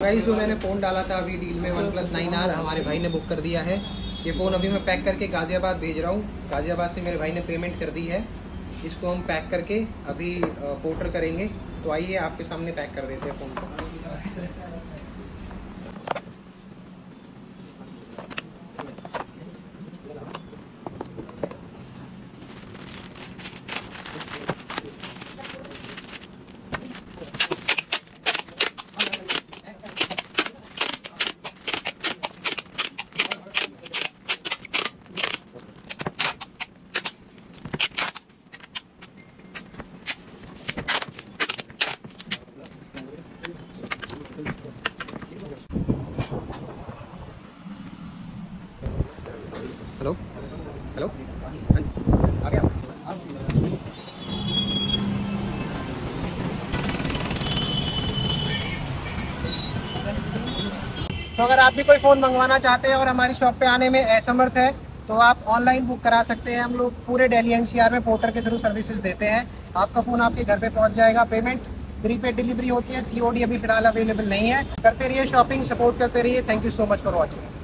Guys जो मैंने phone डाला था अभी डील में वन प्लस नाइन आर हमारे भाई ने बुक कर दिया है। ये फ़ोन अभी मैं पैक करके गाज़ियाबाद भेज रहा हूँ। गाज़ियाबाद से मेरे भाई ने पेमेंट कर दी है। इसको हम पैक करके अभी पोर्टर करेंगे। तो आइए, आपके सामने पैक कर देते हैं फ़ोन को। हेलो हेलो हाँ आ गया। तो अगर आप भी कोई फ़ोन मंगवाना चाहते हैं और हमारी शॉप पे आने में असमर्थ है तो आप ऑनलाइन बुक करा सकते हैं। हम लोग पूरे दिल्ली एनसीआर में पोर्टर के थ्रू सर्विसेज़ देते हैं। आपका फ़ोन आपके घर पे पहुँच जाएगा। पेमेंट प्रीपेड डिलीवरी होती है। सीओडी अभी फ़िलहाल अवेलेबल नहीं है। करते रहिए शॉपिंग सपोर्ट करते रहिए। Thank you so much for watching